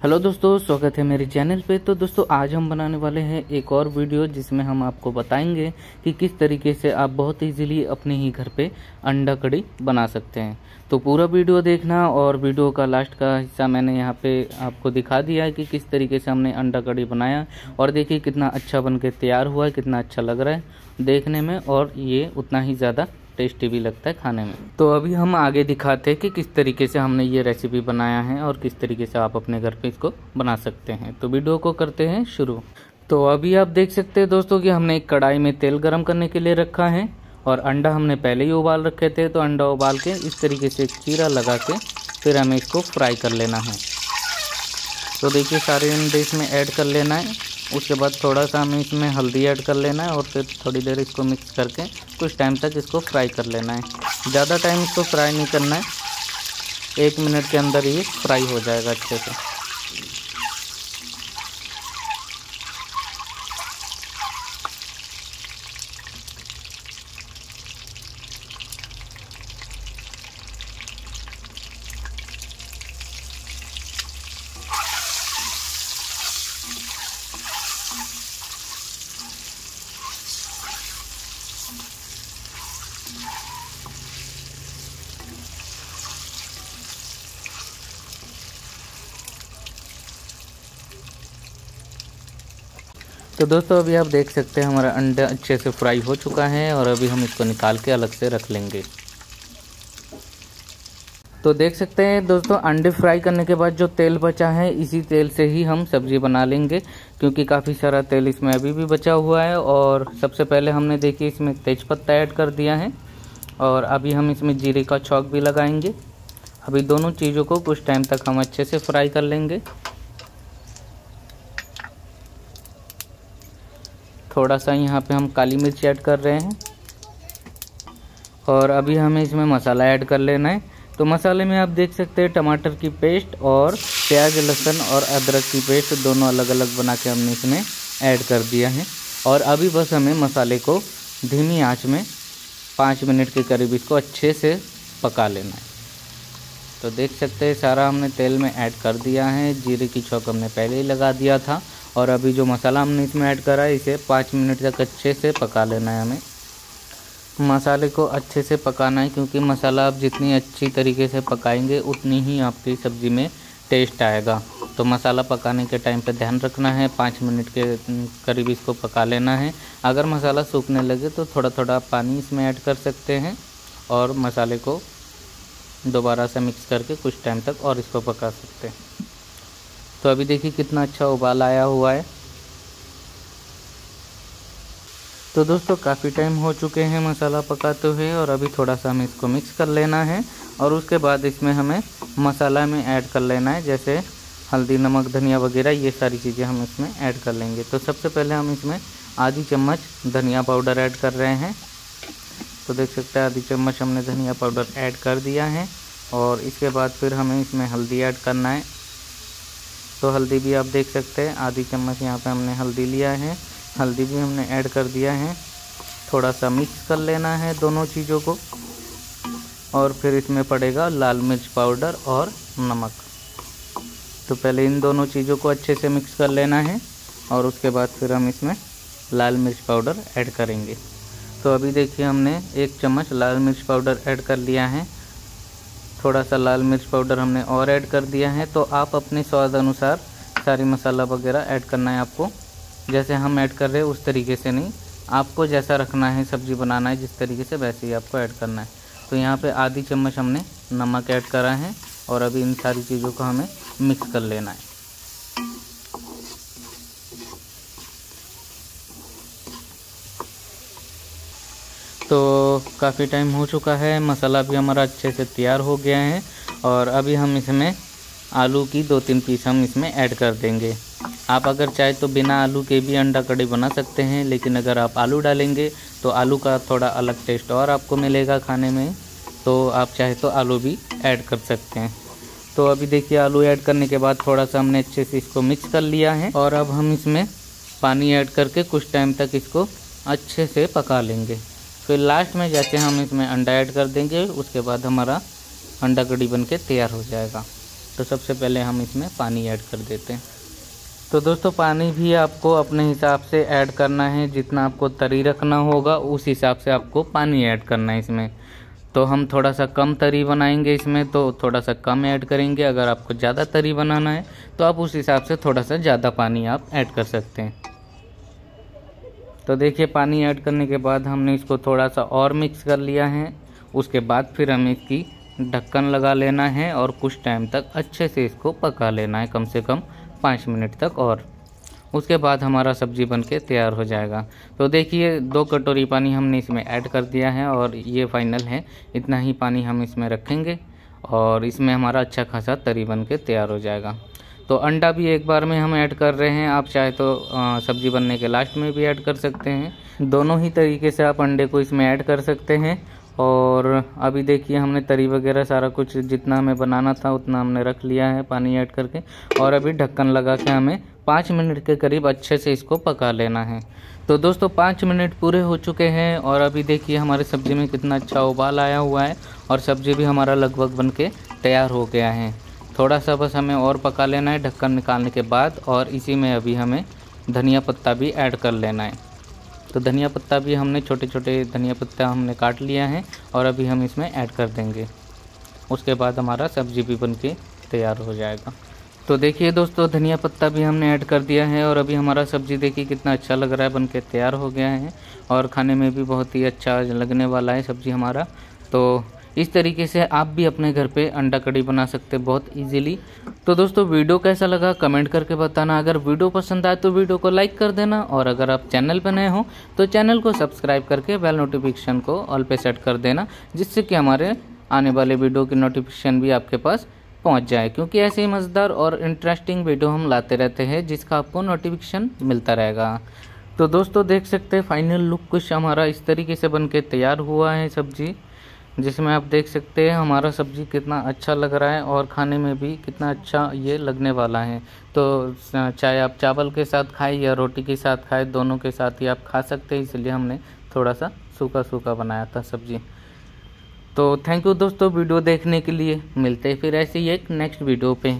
Hello दोस्तों, स्वागत है मेरे चैनल पे। तो दोस्तों, आज हम बनाने वाले हैं एक और वीडियो जिसमें हम आपको बताएँगे कि किस तरीके से आप बहुत इजीली अपने ही घर पे अंडा कड़ी बना सकते हैं। तो पूरा वीडियो देखना और वीडियो का लास्ट का हिस्सा मैंने यहाँ पे आपको दिखा दिया है कि किस तरीके से हमने अंडा कड़ी बनाया। और देखिए कितना अच्छा बन तैयार हुआ है, कितना अच्छा लग रहा है देखने में। और ये उतना ही ज़्यादा टेस्टी भी लगता है खाने में। तो अभी हम आगे दिखाते हैं कि किस तरीके से हमने ये रेसिपी बनाया है और किस तरीके से आप अपने घर पे इसको बना सकते हैं। तो वीडियो को करते हैं शुरू। तो अभी आप देख सकते हैं दोस्तों कि हमने एक कढ़ाई में तेल गर्म करने के लिए रखा है और अंडा हमने पहले ही उबाल रखे थे तो अंडा उबाल के इस तरीके से चीरा लगा के फिर हमें इसको फ्राई कर लेना है। तो देखिए सारे अंडे इसमें ऐड कर लेना है। उसके बाद थोड़ा सा हमें इसमें हल्दी ऐड कर लेना है और फिर थोड़ी देर इसको मिक्स करके कुछ टाइम तक इसको फ्राई कर लेना है। ज़्यादा टाइम इसको फ्राई नहीं करना है। एक मिनट के अंदर ये फ्राई हो जाएगा अच्छे से। तो दोस्तों, अभी आप देख सकते हैं हमारा अंडा अच्छे से फ्राई हो चुका है और अभी हम इसको निकाल के अलग से रख लेंगे। तो देख सकते हैं दोस्तों, अंडे फ्राई करने के बाद जो तेल बचा है, इसी तेल से ही हम सब्ज़ी बना लेंगे, क्योंकि काफ़ी सारा तेल इसमें अभी भी बचा हुआ है और सबसे पहले हमने देखिए इसमें तेज पत्ता ऐड कर दिया है और अभी हम इसमें जीरे का छौक भी लगाएँगे। अभी दोनों चीज़ों को कुछ टाइम तक हम अच्छे से फ्राई कर लेंगे। थोड़ा सा यहाँ पे हम काली मिर्च ऐड कर रहे हैं। और अभी हमें इसमें मसाला ऐड कर लेना है। तो मसाले में आप देख सकते हैं टमाटर की पेस्ट और प्याज, लहसुन और अदरक की पेस्ट दोनों अलग अलग बना के हमने इसमें ऐड कर दिया है। और अभी बस हमें मसाले को धीमी आँच में पाँच मिनट के करीब इसको अच्छे से पका लेना है। तो देख सकते हैं, सारा हमने तेल में ऐड कर दिया है। जीरे की छौक हमने पहले ही लगा दिया था। और अभी जो मसाला हमने इसमें ऐड करा है, इसे पाँच मिनट तक अच्छे से पका लेना है हमें। मसाले को अच्छे से पकाना है, क्योंकि मसाला आप जितनी अच्छी तरीके से पकाएँगे, उतनी ही आपकी सब्ज़ी में टेस्ट आएगा। तो मसाला पकाने के टाइम पर ध्यान रखना है, पाँच मिनट के करीब इसको पका लेना है। अगर मसाला सूखने लगे तो थोड़ा थोड़ा पानी इसमें ऐड कर सकते हैं, और मसाले को दोबारा से मिक्स करके कुछ टाइम तक और इसको पका सकते हैं। तो अभी देखिए कितना अच्छा उबाल आया हुआ है। तो दोस्तों, काफ़ी टाइम हो चुके हैं मसाला पकाते हुए और अभी थोड़ा सा हमें इसको मिक्स कर लेना है और उसके बाद इसमें हमें मसाला में ऐड कर लेना है, जैसे हल्दी, नमक, धनिया वगैरह, ये सारी चीज़ें हम इसमें ऐड कर लेंगे। तो सबसे पहले हम इसमें आधी चम्मच धनिया पाउडर ऐड कर रहे हैं। तो देख सकते हैं, आधी चम्मच हमने धनिया पाउडर ऐड कर दिया है और इसके बाद फिर हमें इसमें हल्दी ऐड करना है। तो हल्दी भी आप देख सकते हैं। आधी चम्मच यहाँ पे हमने हल्दी लिया है। हल्दी भी हमने ऐड कर दिया है। थोड़ा सा मिक्स कर लेना है दोनों चीज़ों को। और फिर इसमें पड़ेगा लाल मिर्च पाउडर और नमक। तो पहले इन दोनों चीज़ों को अच्छे से मिक्स कर लेना है और उसके बाद फिर हम इसमें लाल मिर्च पाउडर ऐड करेंगे। तो अभी देखिए हमने एक चम्मच लाल मिर्च पाउडर ऐड कर लिया है। थोड़ा सा लाल मिर्च पाउडर हमने और ऐड कर दिया है तो आप अपने स्वाद अनुसार सारी मसाला वगैरह ऐड करना है आपको। जैसे हम ऐड कर रहे हैं, उस तरीके से नहीं। आपको जैसा रखना है, सब्ज़ी बनाना है, जिस तरीके से वैसे ही आपको ऐड करना है। तो यहाँ पे आधी चम्मच हमने नमक ऐड करा है और अभी इन सारी चीज़ों को हमें मिक्स कर लेना है। तो काफ़ी टाइम हो चुका है। मसाला भी हमारा अच्छे से तैयार हो गया है और अभी हम इसमें आलू की दो तीन पीस हम इसमें ऐड कर देंगे। आप अगर चाहे तो बिना आलू के भी अंडा कड़ी बना सकते हैं, लेकिन अगर आप आलू डालेंगे तो आलू का थोड़ा अलग टेस्ट और आपको मिलेगा खाने में। तो आप चाहे तो आलू भी ऐड कर सकते हैं। तो अभी देखिए, आलू ऐड करने के बाद थोड़ा सा हमने अच्छे से इसको मिक्स कर लिया है और अब हम इसमें पानी ऐड करके कुछ टाइम तक इसको अच्छे से पका लेंगे। फिर लास्ट में जाके हम इसमें अंडा ऐड कर देंगे, उसके बाद हमारा अंडा कड़ी बन के तैयार हो जाएगा। तो सबसे पहले हम इसमें पानी ऐड कर देते हैं। तो दोस्तों, पानी भी आपको अपने हिसाब से ऐड करना है। जितना आपको तरी रखना होगा, उस हिसाब से आपको पानी ऐड करना है इसमें। तो हम थोड़ा सा कम तरी बनाएँगे इसमें तो थोड़ा सा कम ऐड करेंगे। अगर आपको ज़्यादा तरी बनाना है तो आप उस हिसाब से थोड़ा सा ज़्यादा पानी आप ऐड कर सकते हैं। तो देखिए, पानी ऐड करने के बाद हमने इसको थोड़ा सा और मिक्स कर लिया है। उसके बाद फिर हमें इसकी ढक्कन लगा लेना है और कुछ टाइम तक अच्छे से इसको पका लेना है, कम से कम पाँच मिनट तक और। उसके बाद हमारा सब्ज़ी बन के तैयार हो जाएगा। तो देखिए, दो कटोरी पानी हमने इसमें ऐड कर दिया है और ये फाइनल है। इतना ही पानी हम इसमें रखेंगे और इसमें हमारा अच्छा खासा तरी बन के तैयार हो जाएगा। तो अंडा भी एक बार में हम ऐड कर रहे हैं। आप चाहे तो सब्ज़ी बनने के लास्ट में भी ऐड कर सकते हैं। दोनों ही तरीके से आप अंडे को इसमें ऐड कर सकते हैं। और अभी देखिए, हमने तरी वगैरह सारा कुछ जितना हमें बनाना था, उतना हमने रख लिया है पानी ऐड करके। और अभी ढक्कन लगा के हमें पाँच मिनट के करीब अच्छे से इसको पका लेना है। तो दोस्तों, पाँच मिनट पूरे हो चुके हैं और अभी देखिए, हमारे सब्ज़ी में कितना अच्छा उबाल आया हुआ है और सब्ज़ी भी हमारा लगभग बन के तैयार हो गया है। थोड़ा सा बस हमें और पका लेना है ढक्कन निकालने के बाद और इसी में अभी हमें धनिया पत्ता भी ऐड कर लेना है। तो धनिया पत्ता भी हमने छोटे छोटे धनिया पत्ता हमने काट लिया है और अभी हम इसमें ऐड कर देंगे। उसके बाद हमारा सब्ज़ी भी बन के तैयार हो जाएगा। तो देखिए दोस्तों, धनिया पत्ता भी हमने ऐड कर दिया है और अभी हमारा सब्ज़ी देखिए कितना अच्छा लग रहा है बन के तैयार हो गया है और खाने में भी बहुत ही अच्छा लगने वाला है सब्ज़ी हमारा। तो इस तरीके से आप भी अपने घर पे अंडा कड़ी बना सकते हैं बहुत इजीली तो दोस्तों, वीडियो कैसा लगा कमेंट करके बताना। अगर वीडियो पसंद आए तो वीडियो को लाइक कर देना और अगर आप चैनल पर नए हो तो चैनल को सब्सक्राइब करके बेल नोटिफिकेशन को ऑल पे सेट कर देना, जिससे कि हमारे आने वाले वीडियो की नोटिफिकेशन भी आपके पास पहुँच जाए। क्योंकि ऐसे ही मज़ेदार और इंटरेस्टिंग वीडियो हम लाते रहते हैं, जिसका आपको नोटिफिकेशन मिलता रहेगा। तो दोस्तों, देख सकते हैं फाइनल लुक कुछ हमारा इस तरीके से बन के तैयार हुआ है सब्ज़ी। जिसमें आप देख सकते हैं हमारा सब्ज़ी कितना अच्छा लग रहा है और खाने में भी कितना अच्छा ये लगने वाला है। तो चाहे आप चावल के साथ खाएँ या रोटी के साथ खाएँ, दोनों के साथ ही आप खा सकते हैं, इसलिए हमने थोड़ा सा सूखा सूखा बनाया था सब्ज़ी। तो थैंक यू दोस्तों वीडियो देखने के लिए। मिलते हैं फिर ऐसे ही एक नेक्स्ट वीडियो पे।